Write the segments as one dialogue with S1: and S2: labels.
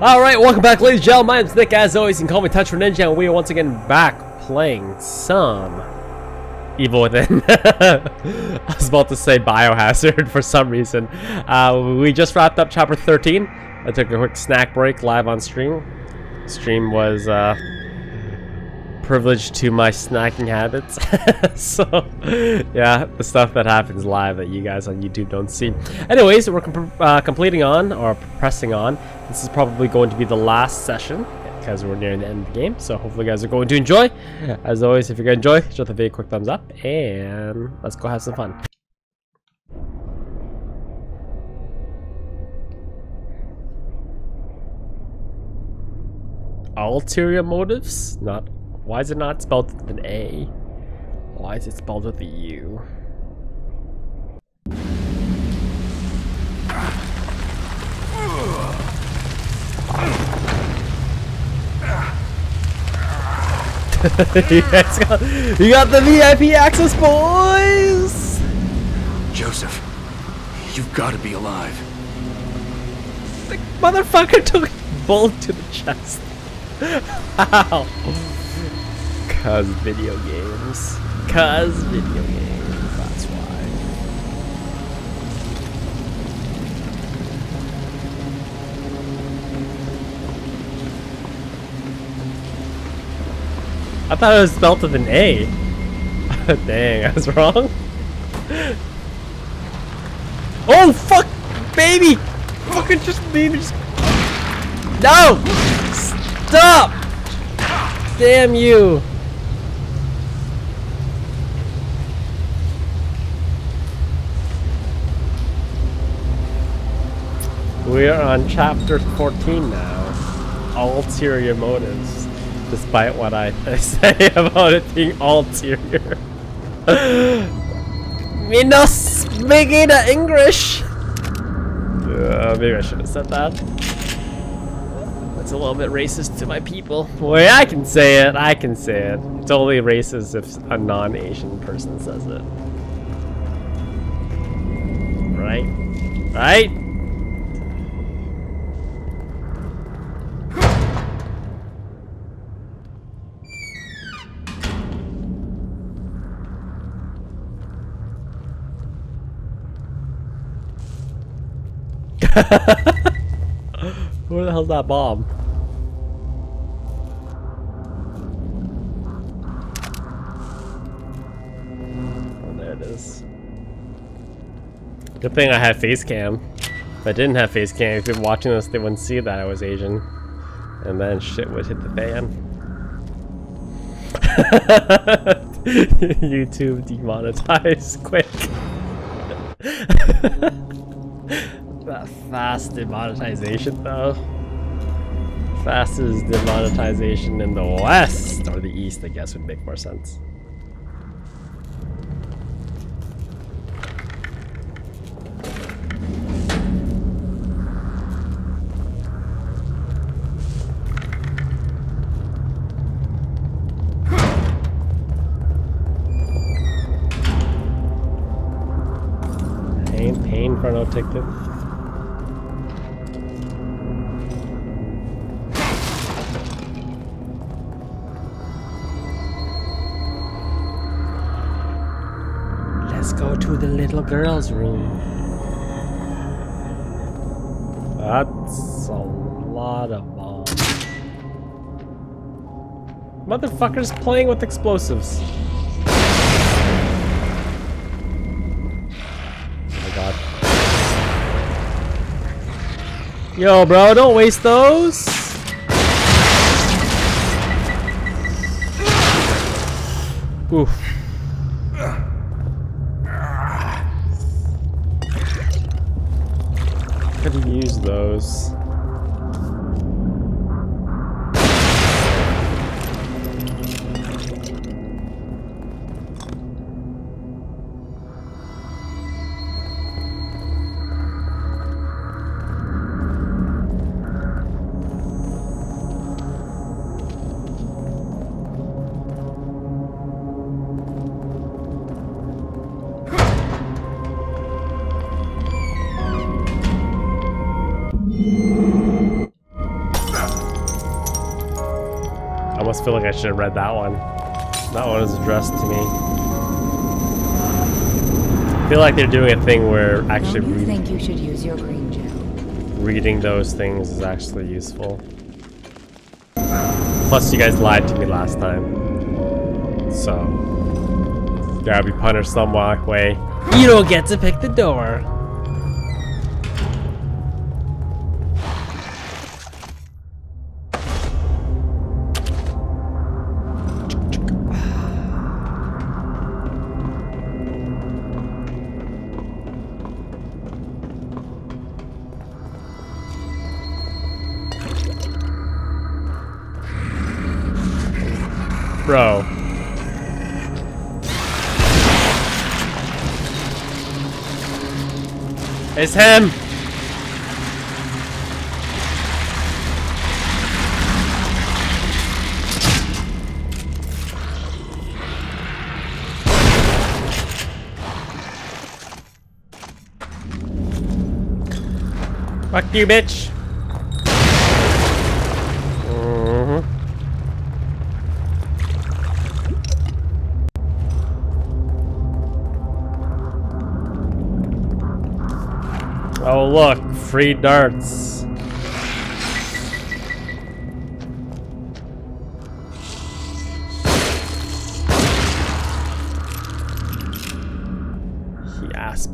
S1: Alright, welcome back ladies and gentlemen, my name's Nick, as always, can call me TetraNinja, and we are once again back playing some Evil Within. I was about to say Biohazard for some reason. Uh, we just wrapped up chapter 13. I took a quick snack break live on stream. Stream was uh, privileged to my snacking habits. so, yeah, the stuff that happens live that you guys on YouTube don't see. Anyways, we're com uh, completing on, or pressing on. This is probably going to be the last session because we're nearing the end of the game. So hopefully you guys are going to enjoy. As always, if you're going to enjoy, just a very quick thumbs up and let's go have some fun. Ulterior motives? Not. Why is it not spelled with an A? Why is it spelled with a U? you guys got, you got the VIP access, boys!
S2: Joseph, you've got to be alive.
S1: The motherfucker took a bullet to the chest. How? Cause video games. Cause video games. That's why. I thought it was spelled with an A. Dang, I was wrong. Oh fuck, baby! Fucking just baby, just no! Stop! Damn you! We are on chapter 14 now. Ulterior motives. Despite what I, say about it being ulterior. Me no speaking the English! Uh, maybe I should have said that. That's a little bit racist to my people. Well, I can say it. I can say it. It's only racist if a non-Asian person says it. Right? Right? Where the hell's that bomb? Oh, there it is. Good thing I had face cam. If I didn't have face cam, if been watching this, they wouldn't see that I was Asian. And then shit would hit the fan. YouTube demonetized quick. fast demonetization though. Fastest demonetization in the west or the east, I guess, would make more sense. Pain, Motherfuckers playing with explosives. Oh my god. Yo, bro, don't waste those. Oof. Could used those. Feel like I should have read that one. That one is addressed to me. I feel like they're doing a thing where actually
S3: Don't you
S1: re
S3: think you should use your green gel?
S1: reading those things is actually useful. Plus, you guys lied to me last time. So, gotta be punished some way. You don't get to pick the door. Bro. It's him! Fuck you, bitch! Free darts. He ass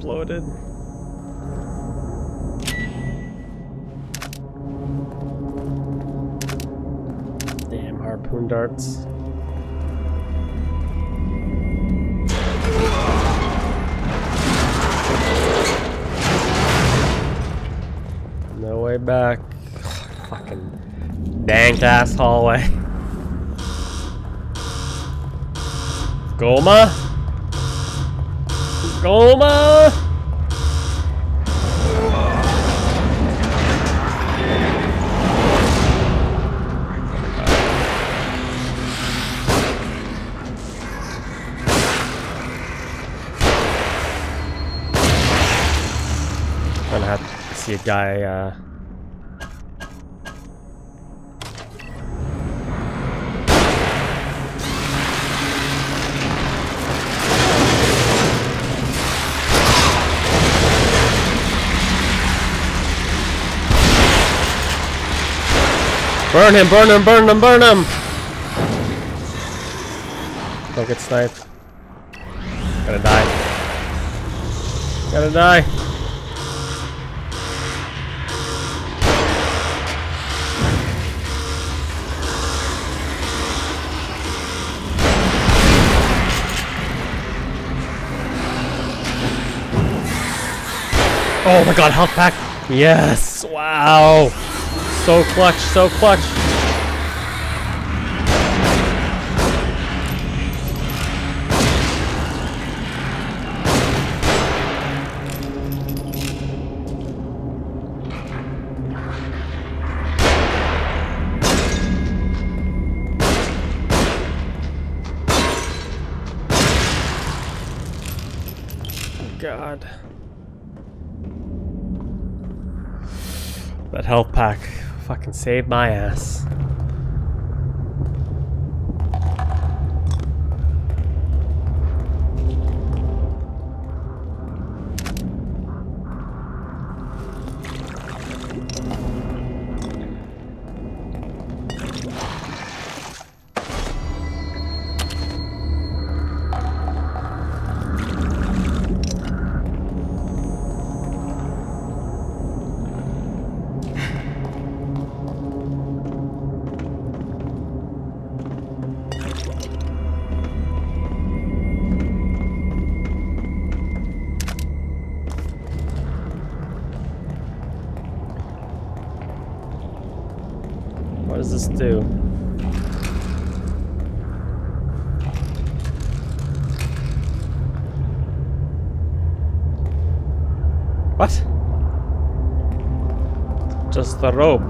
S1: Way back. Fucking dank ass hallway. Goma? Goma? Gonna have to see a guy, uh... Burn him, burn him, burn him, burn him! Don't get sniped. Gonna die. Gonna die. Oh my god, health pack! Yes! Wow! So clutch, so clutch! God. That health pack fucking saved my ass. Just the rope.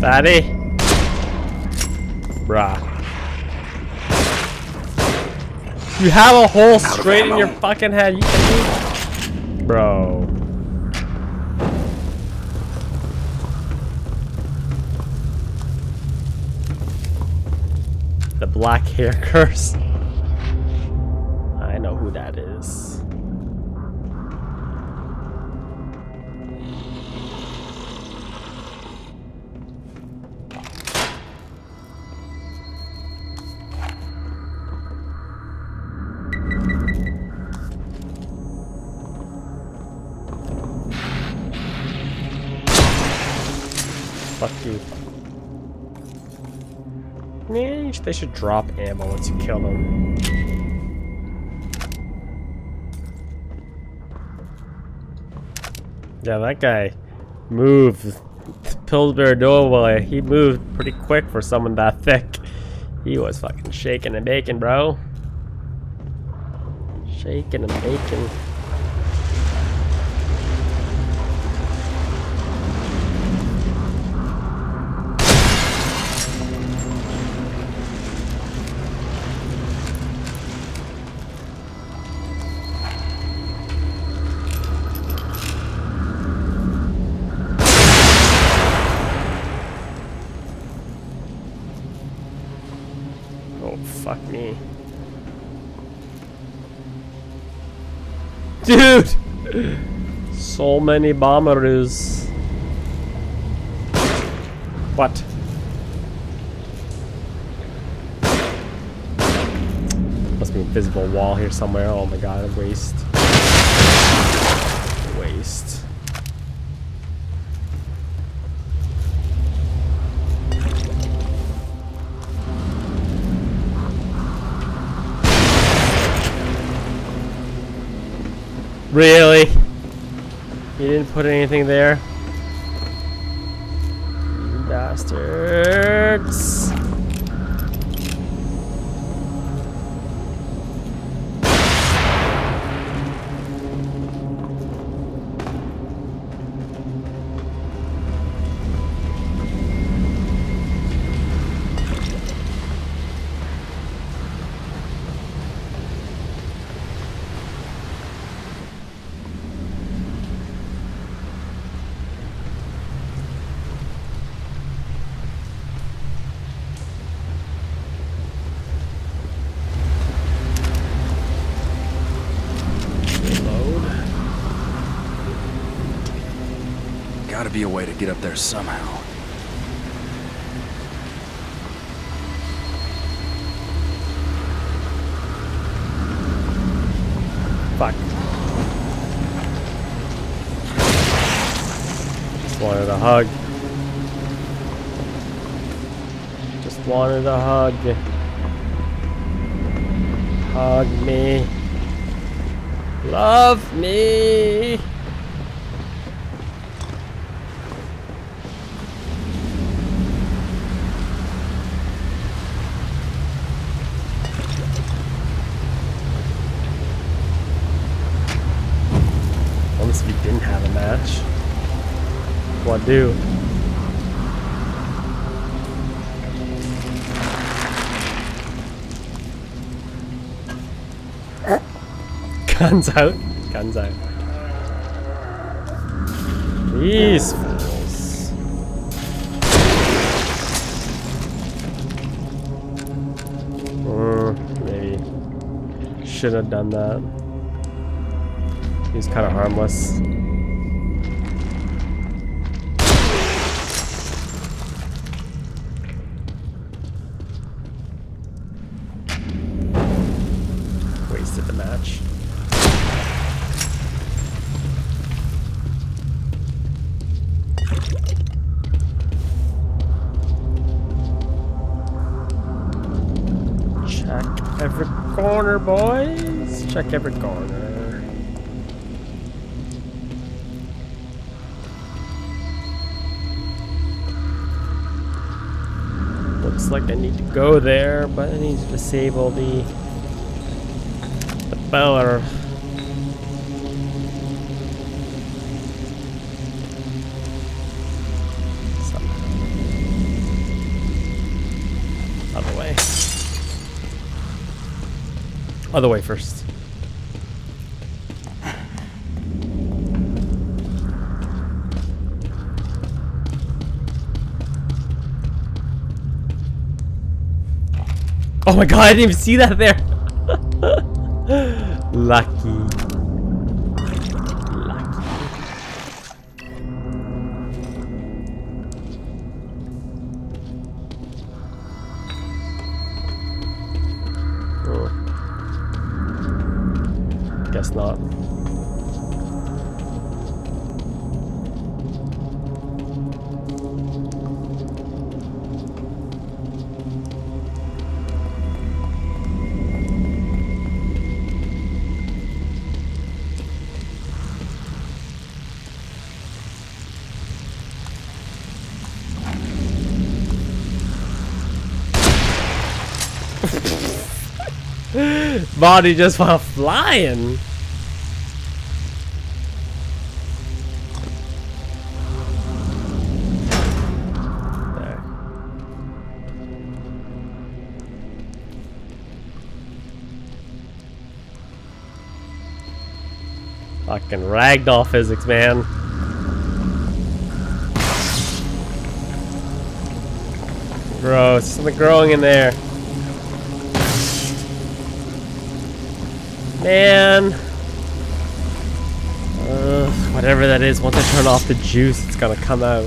S1: Daddy. You have a hole straight in your fucking head. You can Bro. The black hair curse. They should drop ammo once you kill them. Yeah, that guy moved. Pillsbury Doughboy, he moved pretty quick for someone that thick. He was fucking shaking and baking, bro. Shaking and baking. So many bombers. What? Must be an invisible wall here somewhere. Oh my god, waste. Waste. Really? You didn't put anything there? You bastards.
S2: Somehow.
S1: Fuck. Just wanted a hug. Just wanted a hug. Hug me. Love me. Unless we didn't have a match. What do? Guns out. Guns out. These fools. Mm, maybe. Should have done that. He's kind of harmless. go there, but I need to disable the, the. Other way. Other way first. Oh my god, I didn't even see that there. Lucky. Body just went flying. Fucking ragdoll physics, man. Gross. Something growing in there. Man. Ugh, whatever that is, once I turn off the juice, it's gonna come out.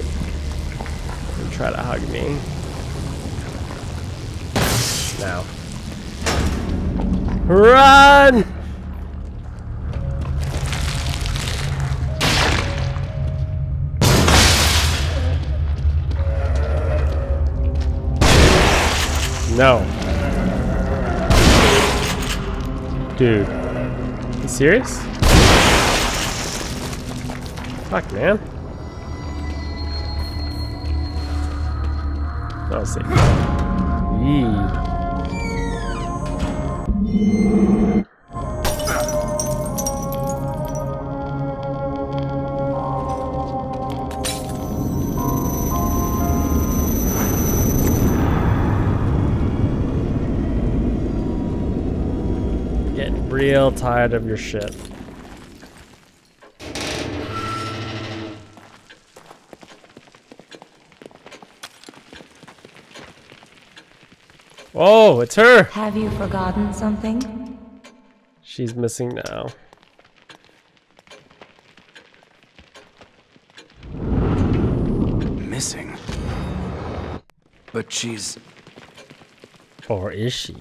S1: And try to hug me. Now. Run! No. Dude. Serious? Fuck, man. I'll see. Yee. Real tired of your shit. Oh, it's her!
S3: Have you forgotten something?
S1: She's missing now.
S2: Missing. But she's.
S1: Or is she?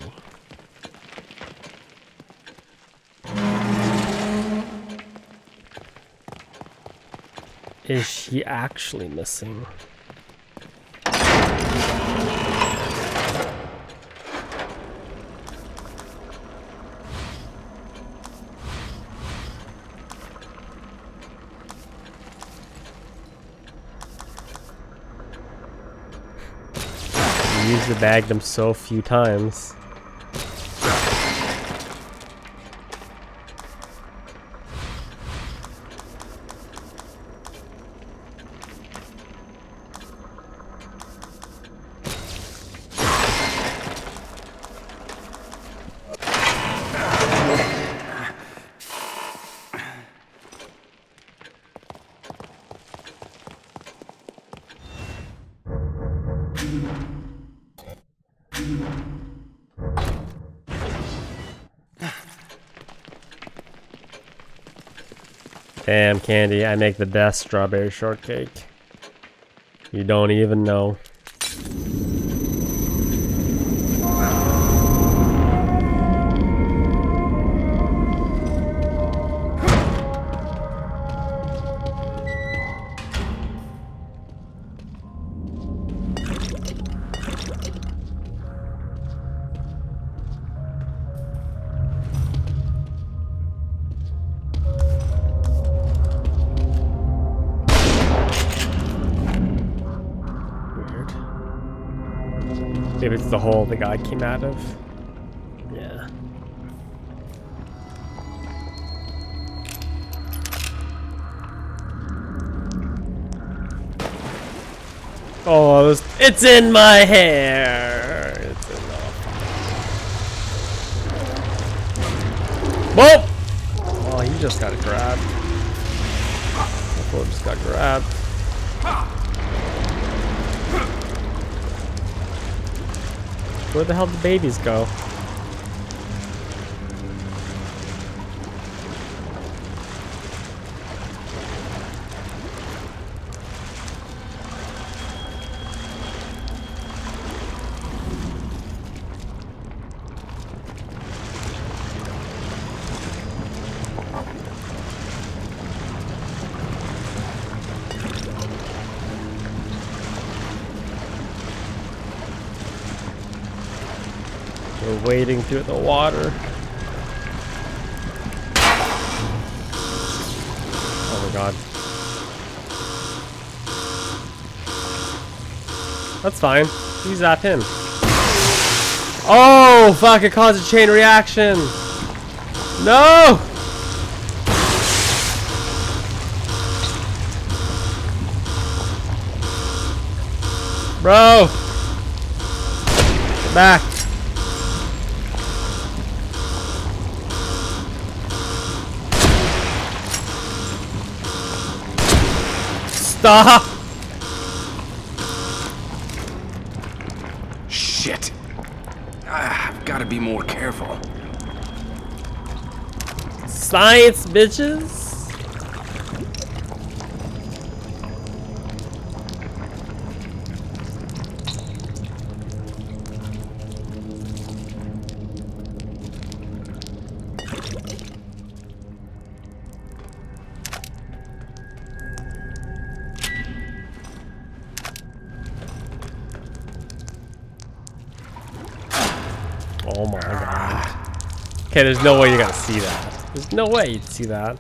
S1: Is she actually missing? Used the bag them so few times. Candy, I make the best strawberry shortcake. You don't even know. The hole the guy came out of. Yeah. Oh, it's, it's in my hair. It's Whoa! Oh, he just got grabbed. Buffalo just got grabbed. Where the hell did the babies go? Wading through the water. Oh my god. That's fine. You zap him. Oh, fuck, it caused a chain reaction. No! Bro! Back.
S2: Shit. I've got to be more careful.
S1: Science, bitches! Oh my god. Okay, there's no way you're gonna see that. There's no way you'd see that.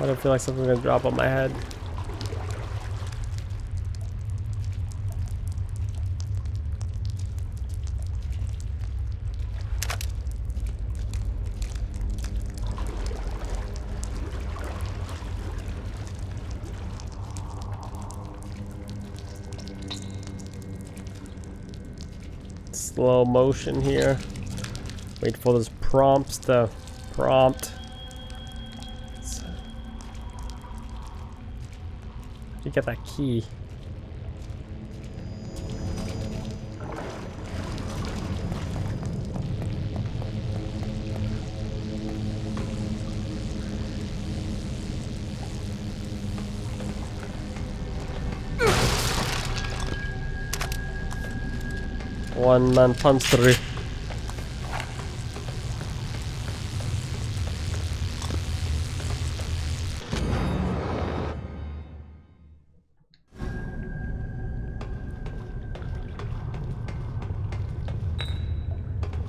S1: I don't feel like something's gonna drop on my head. Slow motion here. Wait for those prompts to prompt. You get that key. One man punch through.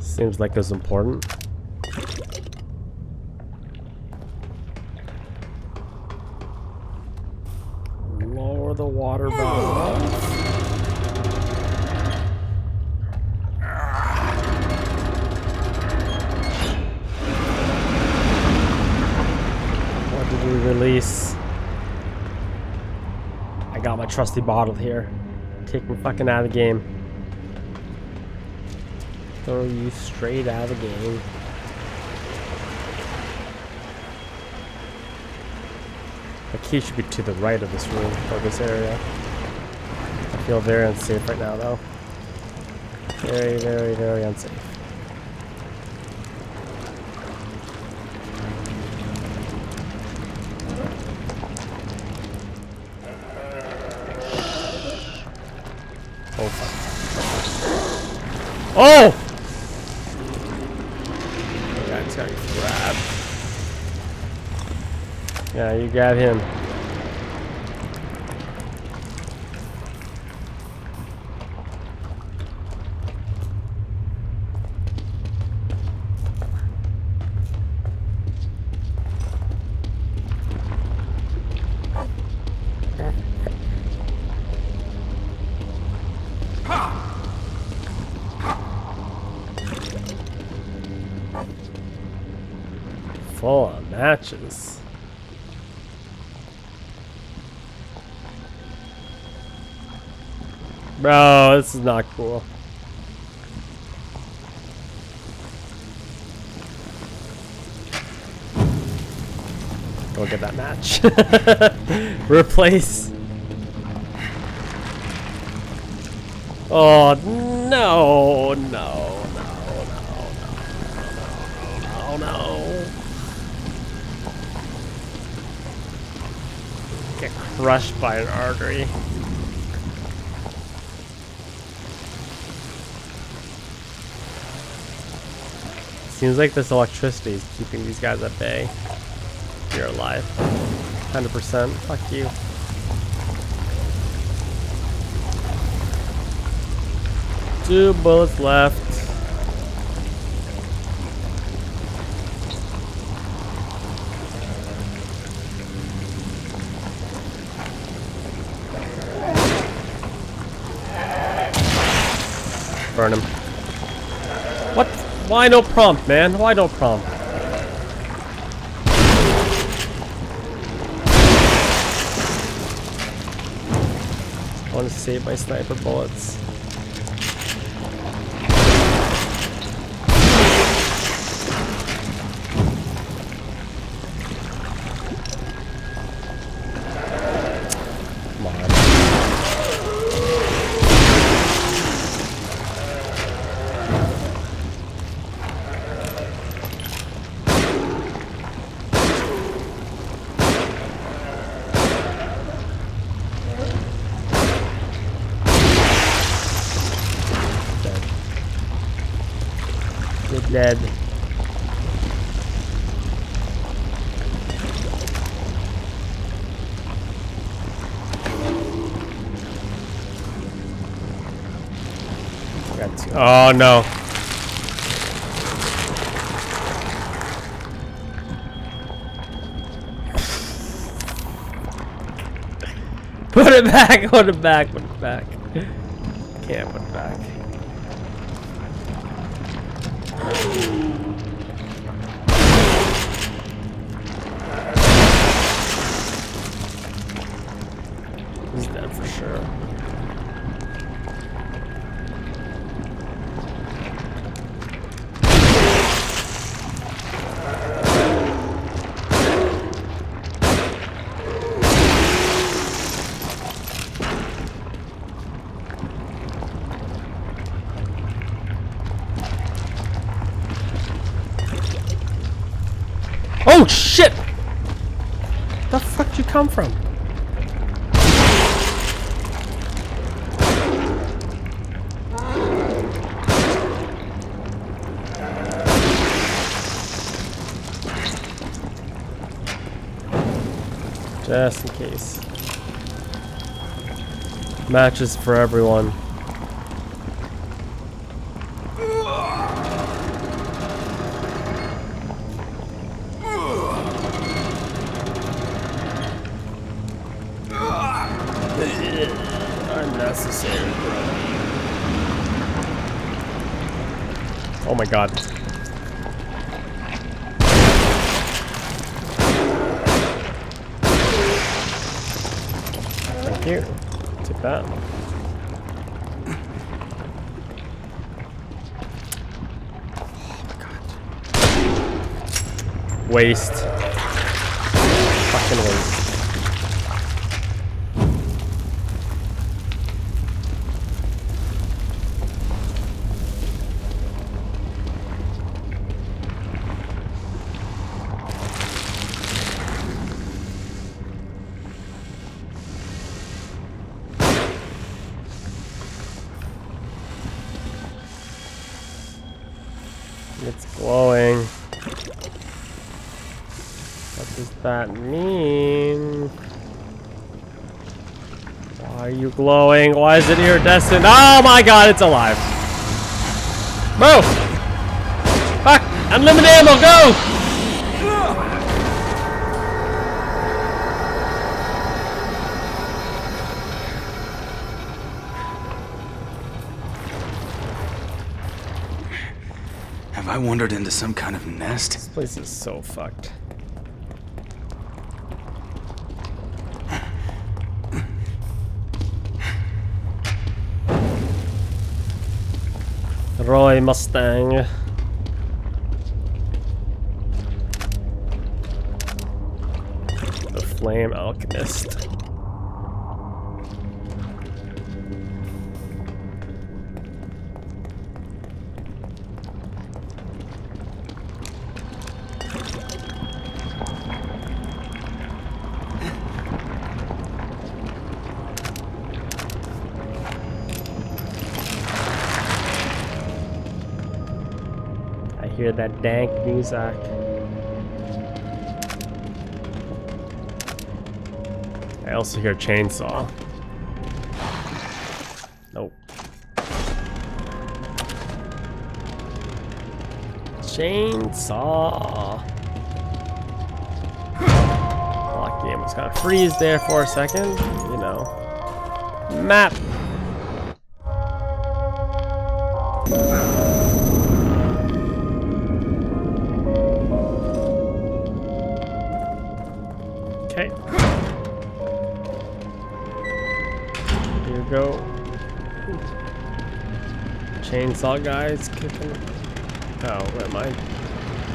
S1: Seems like it's important. Lower the water bottle. What did we release? I got my trusty bottle here. Take me fucking out of the game. Throw you straight out of the game. The key should be to the right of this room or this area. I feel very unsafe right now though. Very, very, very unsafe. Got him. Of matches. Bro, this is not cool. Go get that match. Replace. Oh no, no, no, no, no, no, no, no. Get crushed by an artery. Seems like this electricity is keeping these guys at bay. You're alive. 100%. Fuck you. Two bullets left. Why no prompt, man? Why no prompt? I want to save my sniper bullets. Oh no. Put it back, put it back, put it back. Can't put it back. Oh shit! The fuck did you come from? Just in case. Matches for everyone. Glowing? Why is it iridescent? Oh my god, it's alive. Move! Fuck! Unlimited ammo, go!
S2: Have I wandered into some kind of nest?
S1: This place is so fucked. Roy Mustang. The Flame Alchemist. Hear that dank music. I also hear chainsaw. Nope. Chainsaw. Lock game was of freeze there for a second, you know. Map. Chainsaw guys kicking. Oh, am I?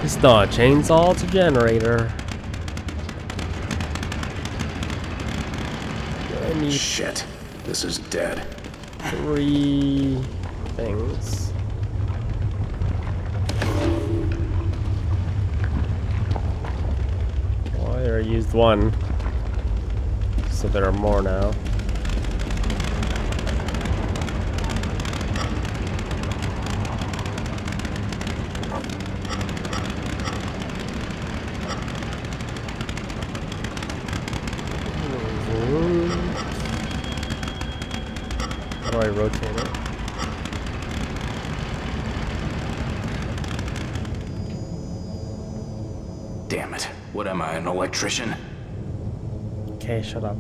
S1: It's not a chainsaw, it's a generator.
S2: Shit. This is dead.
S1: three things. Well, I already used one. So there are more now.
S2: Electrician?
S1: Okay, shut up.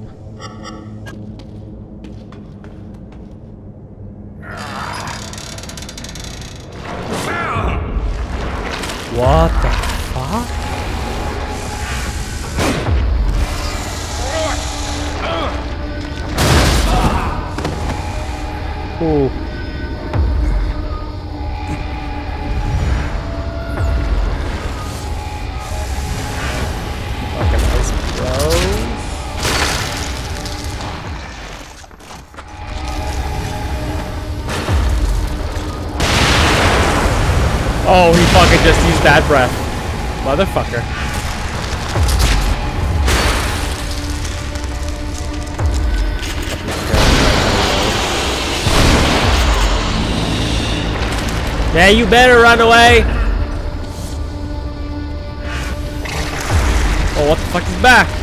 S1: That breath. Motherfucker. Yeah, you better run away. Oh, what the fuck is back?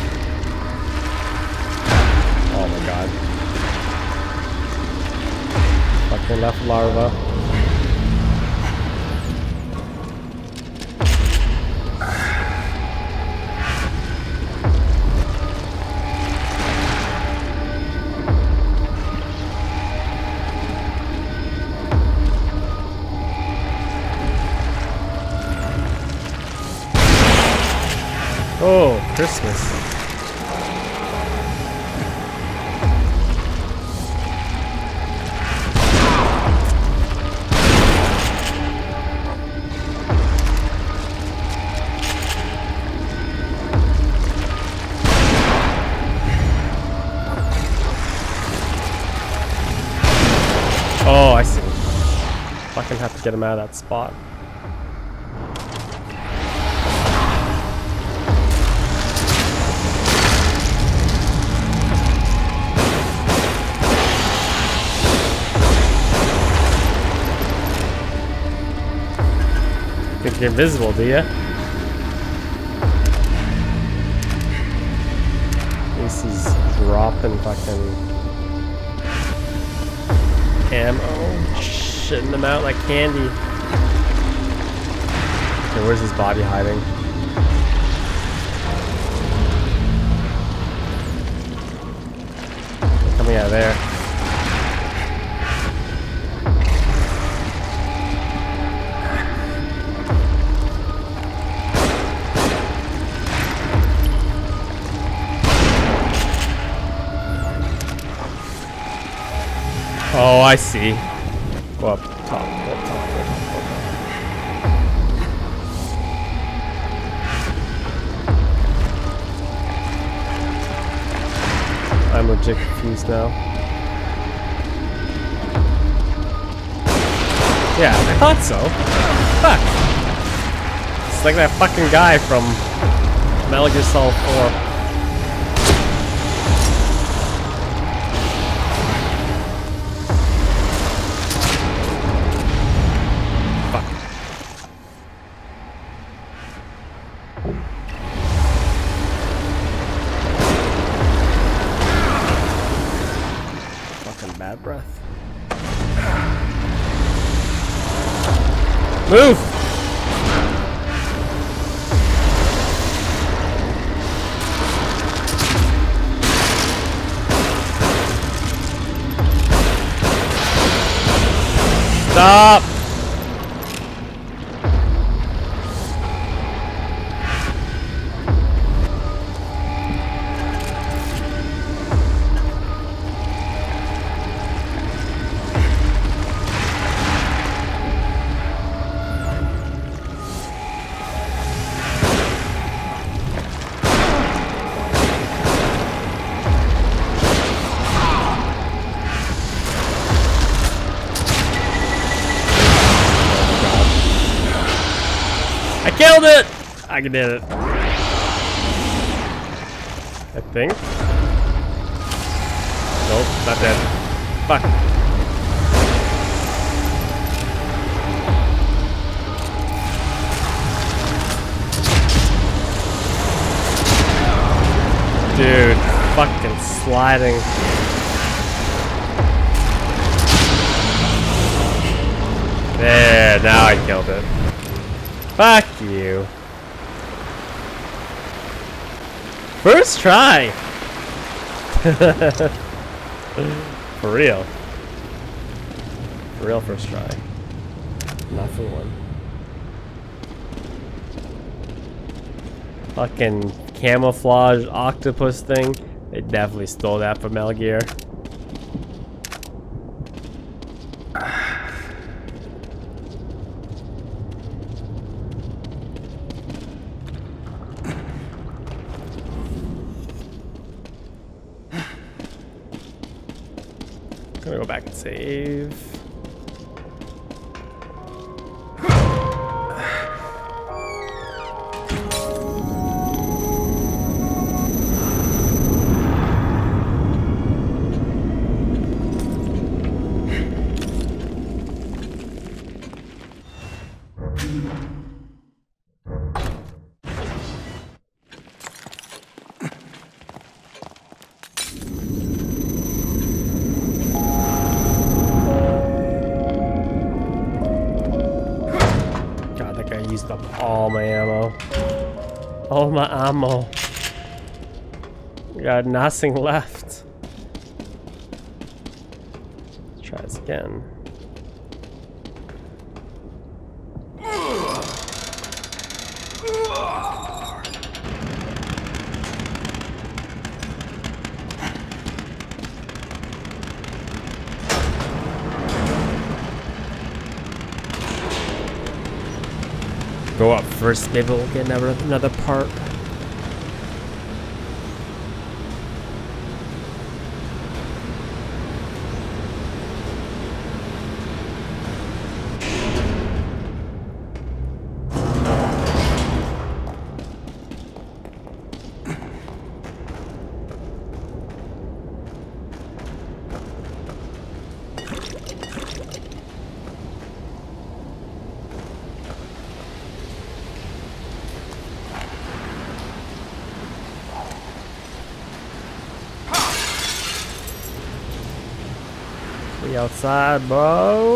S1: Get him out of that spot. Think you're invisible, do ya? This is dropping fucking ammo, shitting them out like candy. Okay, where's his body hiding? Coming out of there. Oh, I see. Go up. talk, we'll talk, we'll talk, we'll talk. I'm legit confused now. Yeah, I thought so. Fuck. It's like that fucking guy from Metal Gear Solid 4. Stop! I did it. I think. Nope, not dead. Fuck. Dude, fucking sliding. There, now I killed it. Fuck you. First try. For real. For real first try. Not for one. Fucking camouflage octopus thing. They definitely stole that from Metal Gear. Save. Ammo. Got nothing left. Let's try this again. Go up first, maybe we'll get another, another part. We outside,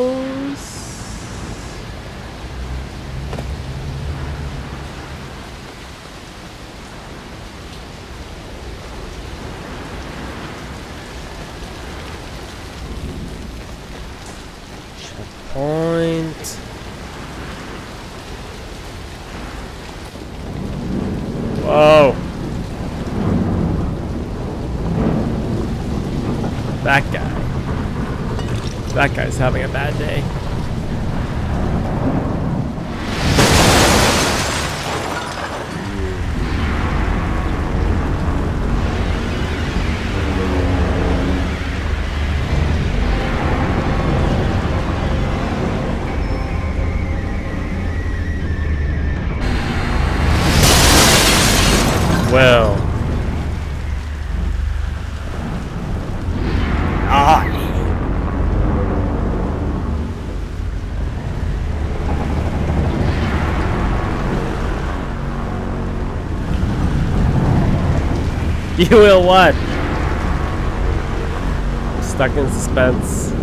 S1: You will what? Stuck in suspense.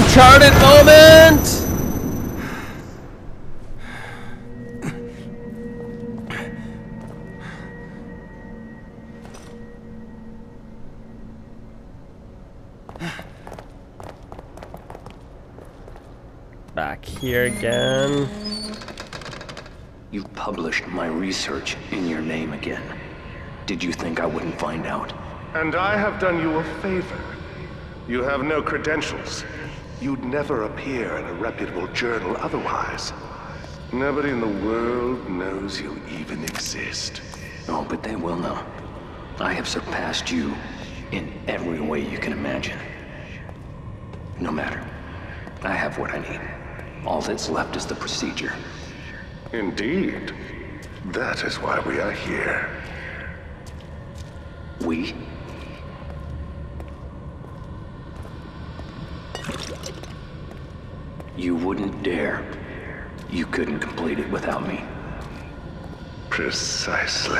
S1: Uncharted moment! Back here again.
S2: You've published my research in your name again. Did you think I wouldn't find out?
S4: And I have done you a favor. You have no credentials. You'd never appear in a reputable journal otherwise. Nobody in the world knows you even exist.
S2: Oh, but they will know. I have surpassed you in every way you can imagine. No matter. I have what I need. All that's left is the procedure.
S4: Indeed. That is why we are here.
S2: We? You wouldn't dare. You couldn't complete it without me.
S4: Precisely.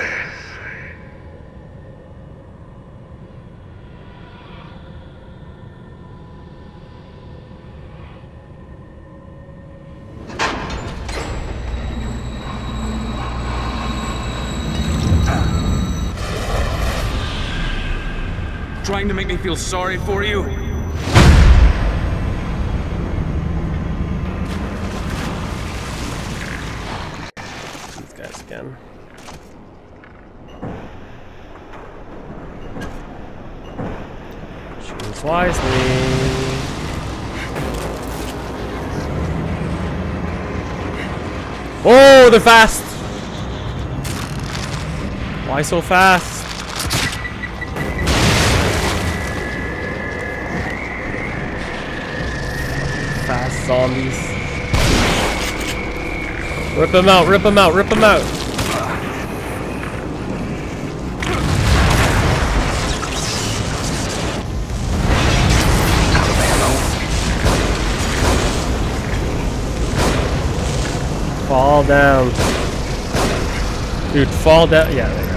S5: Trying to make me feel sorry for you?
S1: Again. Choose wisely. Oh, they're fast! Why so fast? Fast zombies. Rip them out, rip them out, rip them out. Fall down. Dude, fall down. Yeah,